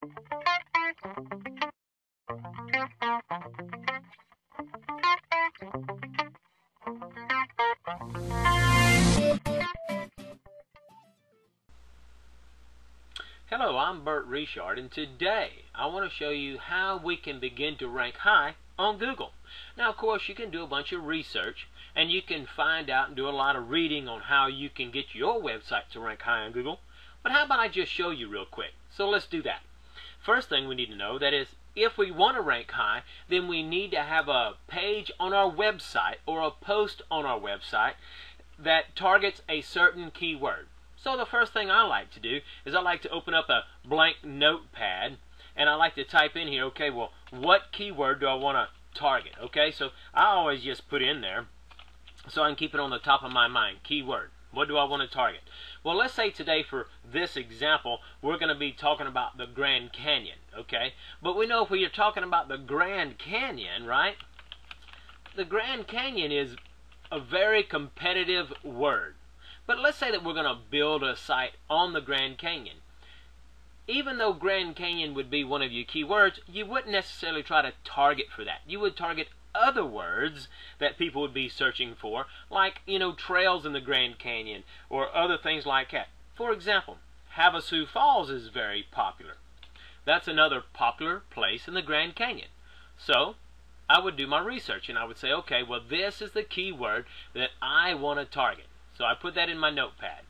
Hello, I'm Burt Richard, and today I want to show you how we can begin to rank high on Google. Now, of course, you can do a bunch of research, and you can find out and do a lot of reading on how you can get your website to rank high on Google. But how about I just show you real quick? So let's do that. First thing we need to know, that is, if we want to rank high, then we need to have a page on our website or a post on our website that targets a certain keyword. So the first thing I like to do is I like to open up a blank notepad and I like to type in here, okay, well, what keyword do I want to target? Okay, so I always just put in there so I can keep it on the top of my mind, keyword. What do I want to target? Well, let's say today for this example, we're going to be talking about the Grand Canyon, okay? But we know if we are talking about the Grand Canyon, right? The Grand Canyon is a very competitive word. But let's say that we're going to build a site on the Grand Canyon. Even though Grand Canyon would be one of your keywords, you wouldn't necessarily try to target for that. You would target other words that people would be searching for, like, you know, trails in the Grand Canyon or other things like that. For example, Havasu Falls is very popular. That's another popular place in the Grand Canyon. So, I would do my research and I would say, okay, well, this is the keyword that I want to target. So I put that in my notepad.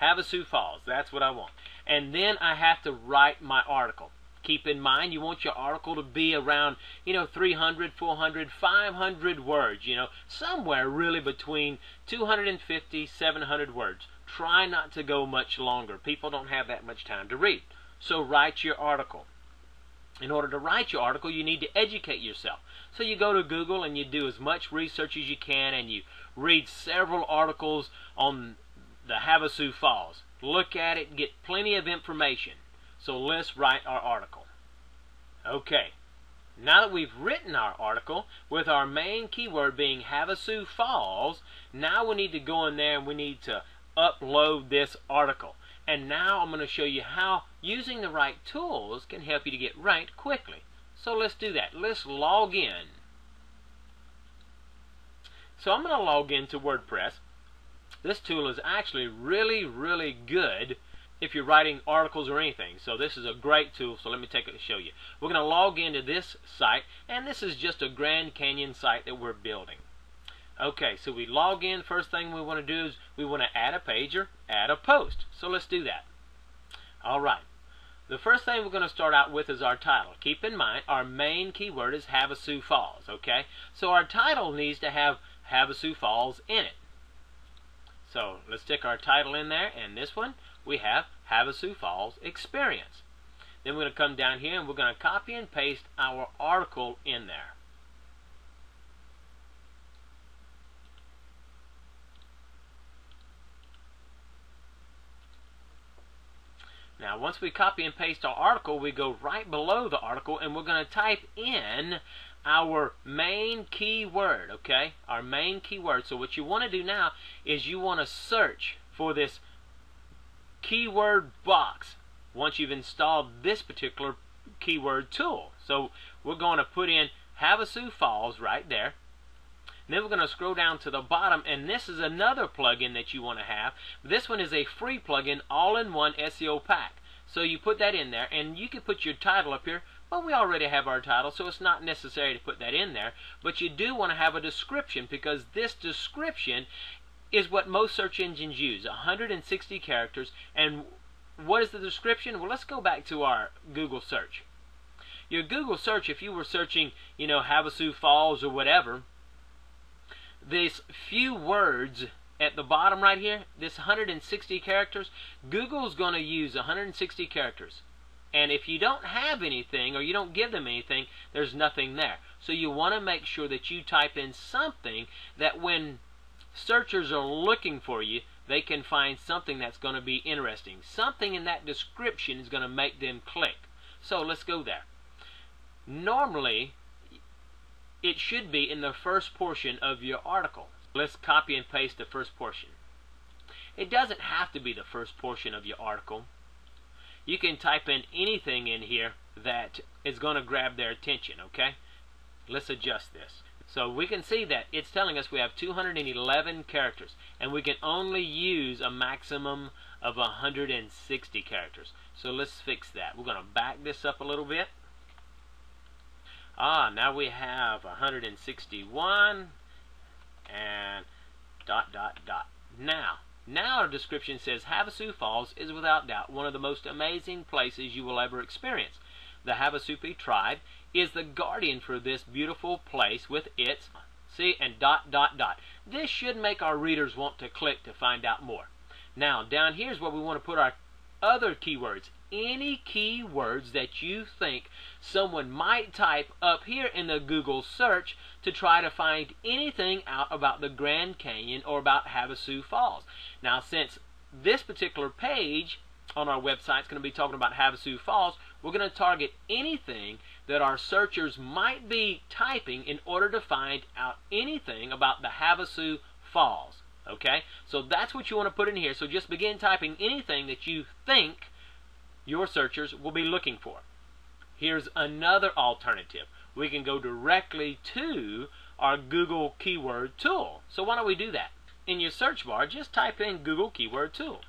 Havasu Falls, that's what I want. And then I have to write my article. Keep in mind, you want your article to be around, you know, 300, 400, 500 words, you know, somewhere really between 250, 700 words. Try not to go much longer. People don't have that much time to read. So write your article. In order to write your article, you need to educate yourself. So you go to Google and you do as much research as you can and you read several articles on the Havasu Falls. Look at it, get plenty of information. So let's write our article. Okay, now that we've written our article, with our main keyword being Havasu Falls, now we need to go in there and we need to upload this article. And now I'm going to show you how using the right tools can help you to get ranked quickly. So let's do that. Let's log in. So I'm going to log into WordPress. This tool is actually really, really good if you're writing articles or anything. So this is a great tool, so let me take it to show you. We're going to log into this site, and this is just a Grand Canyon site that we're building. Okay, so we log in. First thing we want to do is we want to add a page or add a post. So let's do that. All right. The first thing we're going to start out with is our title. Keep in mind, our main keyword is Havasu Falls, okay? So our title needs to have Havasu Falls in it. So let's stick our title in there, and this one we have Havasu Falls Experience. Then we're going to come down here and we're going to copy and paste our article in there. Now, once we copy and paste our article, we go right below the article and we're going to type in our main keyword, okay? Our main keyword. So what you want to do now is you want to search for this keyword box once you've installed this particular keyword tool. So we're going to put in Havasu Falls right there. And then we're going to scroll down to the bottom, and this is another plugin that you want to have. This one is a free plugin, all-in-one SEO pack. So you put that in there, and you can put your title up here well, we already have our title, so it's not necessary to put that in there. But you do want to have a description because this description is what most search engines use 160 characters. And what is the description? Well, let's go back to our Google search. Your Google search, if you were searching, you know, Havasu Falls or whatever, these few words at the bottom right here, this 160 characters, Google's going to use 160 characters. And if you don't have anything or you don't give them anything, there's nothing there. So you want to make sure that you type in something that when searchers are looking for you, they can find something that's going to be interesting. Something in that description is going to make them click. So let's go there. Normally, it should be in the first portion of your article. Let's copy and paste the first portion. It doesn't have to be the first portion of your article you can type in anything in here that is going to grab their attention, okay? Let's adjust this. So we can see that it's telling us we have 211 characters, and we can only use a maximum of 160 characters. So let's fix that. We're going to back this up a little bit. Ah, now we have 161 and dot dot dot. Now, now our description says Havasu Falls is without doubt one of the most amazing places you will ever experience. The Havasupai tribe is the guardian for this beautiful place with its see and dot dot dot. This should make our readers want to click to find out more. Now, down here is where we want to put our other keywords. Any keywords that you think someone might type up here in the Google search to try to find anything out about the Grand Canyon or about Havasu Falls. Now, since this particular page on our website is going to be talking about Havasu Falls, we're going to target anything that our searchers might be typing in order to find out anything about the Havasu Falls. Okay? So that's what you want to put in here. So just begin typing anything that you think your searchers will be looking for. Here's another alternative. We can go directly to our Google Keyword Tool. So why don't we do that? In your search bar, just type in Google Keyword Tool.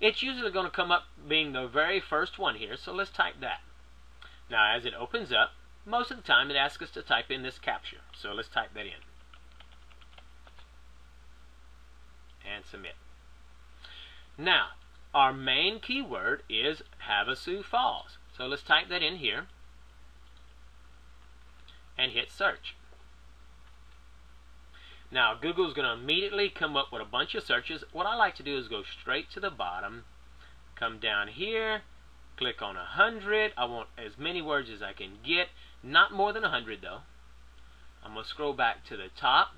It's usually going to come up being the very first one here, so let's type that. Now, as it opens up, most of the time it asks us to type in this captcha. So let's type that in. And submit. Now, our main keyword is Havasu Falls. So let's type that in here and hit search. Now, Google's going to immediately come up with a bunch of searches. What I like to do is go straight to the bottom, come down here, click on 100. I want as many words as I can get, not more than 100 though. I'm going to scroll back to the top.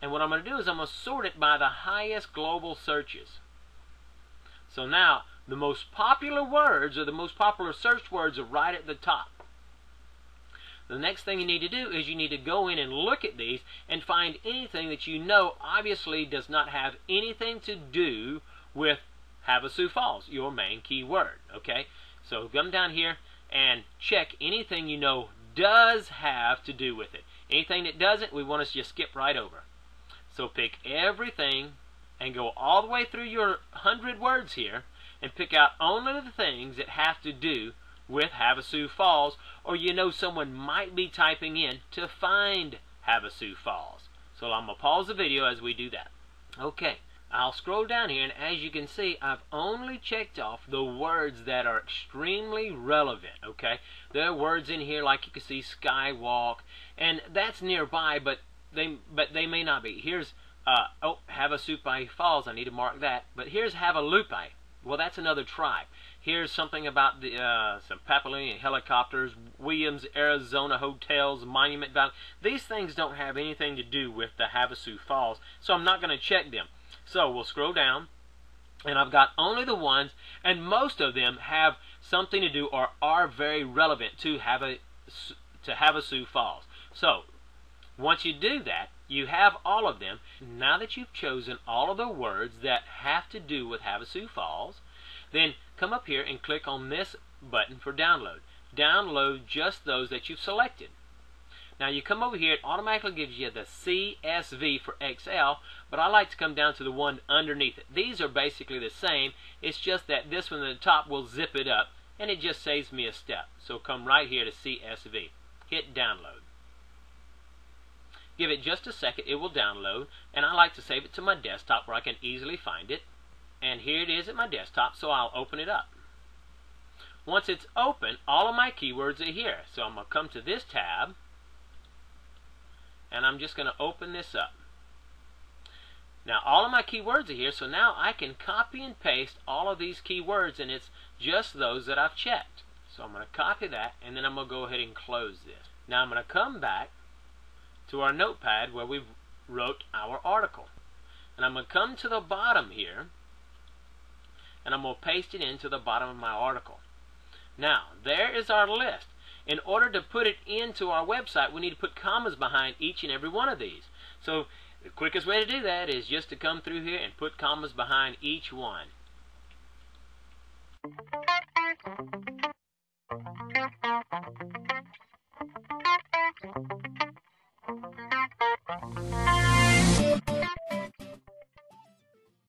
And what I'm going to do is I'm going to sort it by the highest global searches. So now, the most popular words or the most popular search words are right at the top. The next thing you need to do is you need to go in and look at these and find anything that you know obviously does not have anything to do with Havasu Falls, your main keyword. Okay, so come down here and check anything you know does have to do with it. Anything that doesn't, we want to just skip right over. So pick everything and go all the way through your hundred words here and pick out only the things that have to do with Havasu Falls, or you know someone might be typing in to find Havasu Falls. So I'm going to pause the video as we do that. Okay, I'll scroll down here, and as you can see, I've only checked off the words that are extremely relevant, okay? There are words in here like you can see Skywalk, and that's nearby, but they but they may not be. Here's, uh, oh, Havasupai Falls, I need to mark that. But here's Havalupai. Well, that's another tribe. Here's something about the uh, some Papillon helicopters, Williams, Arizona hotels, Monument Valley. These things don't have anything to do with the Havasu Falls, so I'm not going to check them. So we'll scroll down, and I've got only the ones, and most of them have something to do or are very relevant to Hava, to Havasu Falls. So once you do that, you have all of them. Now that you've chosen all of the words that have to do with Havasu Falls, then come up here and click on this button for download. Download just those that you've selected. Now you come over here, it automatically gives you the CSV for Excel, but I like to come down to the one underneath it. These are basically the same, it's just that this one at the top will zip it up, and it just saves me a step. So come right here to CSV. Hit download. Give it just a second, it will download, and I like to save it to my desktop where I can easily find it and here it is at my desktop, so I'll open it up. Once it's open, all of my keywords are here. So I'm going to come to this tab, and I'm just going to open this up. Now all of my keywords are here, so now I can copy and paste all of these keywords, and it's just those that I've checked. So I'm going to copy that, and then I'm going to go ahead and close this. Now I'm going to come back to our notepad where we wrote our article. And I'm going to come to the bottom here, and I'm going to paste it into the bottom of my article. Now, there is our list. In order to put it into our website, we need to put commas behind each and every one of these. So the quickest way to do that is just to come through here and put commas behind each one.